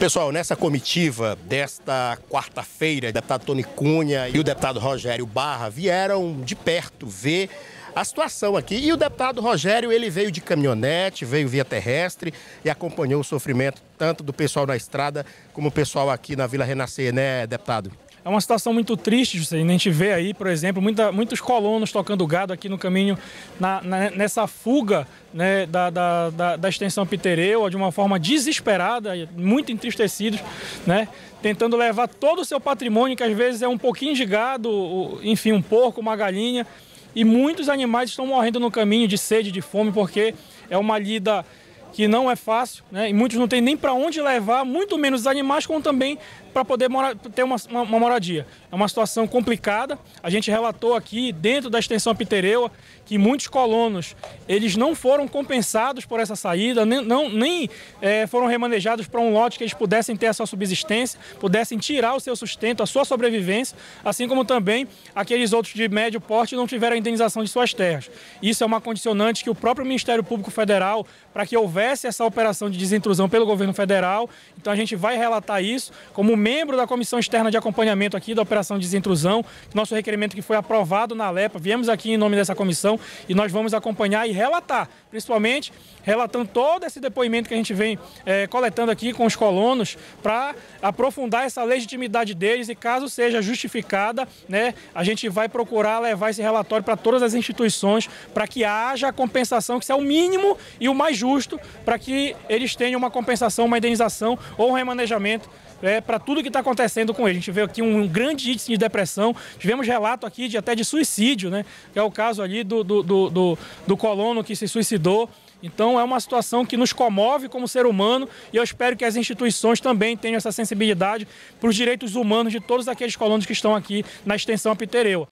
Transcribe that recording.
Pessoal, nessa comitiva desta quarta-feira, o deputado Tony Cunha e o deputado Rogério Barra vieram de perto ver a situação aqui. E o deputado Rogério, ele veio de caminhonete, veio via terrestre e acompanhou o sofrimento tanto do pessoal na estrada como o pessoal aqui na Vila Renascer, né, deputado? É uma situação muito triste, a gente vê aí, por exemplo, muita, muitos colonos tocando gado aqui no caminho, na, na, nessa fuga né, da, da, da, da, extensão Pitereu, de uma forma desesperada, muito entristecidos, né, tentando levar todo o seu patrimônio, que às vezes é um pouquinho de gado, enfim, um porco, uma galinha, e muitos animais estão morrendo no caminho de sede, de fome, porque é uma lida que não é fácil, né? E muitos não têm nem para onde levar, muito menos os animais, como também para poder morar, ter uma, uma, uma, moradia. É uma situação complicada. A gente relatou aqui, dentro da extensão Pitereua, que muitos colonos eles não foram compensados por essa saída, nem, não, nem é, foram remanejados para um lote que eles pudessem ter a sua subsistência, pudessem tirar o seu sustento, a sua sobrevivência, assim como também aqueles outros de médio porte não tiveram a indenização de suas terras. Isso é uma condicionante que o próprio Ministério Público Federal, para que houvesse essa operação de desintrusão pelo governo federal, então a gente vai relatar isso como membro da comissão externa de acompanhamento aqui da operação de desintrusão, nosso requerimento que foi aprovado na LEPA, viemos aqui em nome dessa comissão e nós vamos acompanhar e relatar, principalmente relatando todo esse depoimento que a gente vem é, coletando aqui com os colonos para aprofundar essa legitimidade deles e caso seja justificada, né, a gente vai procurar levar esse relatório para todas as instituições para que haja compensação, que isso é o mínimo e o mais justo para que eles tenham uma compensação, uma indenização ou um remanejamento é, para tudo que está acontecendo com ele. A gente vê aqui um grande índice de depressão, tivemos relato aqui de até de suicídio, né? Que é o caso ali do, do, do, do, do colono que se suicidou. Então é uma situação que nos comove como ser humano e eu espero que as instituições também tenham essa sensibilidade para os direitos humanos de todos aqueles colonos que estão aqui na extensão Pitereu.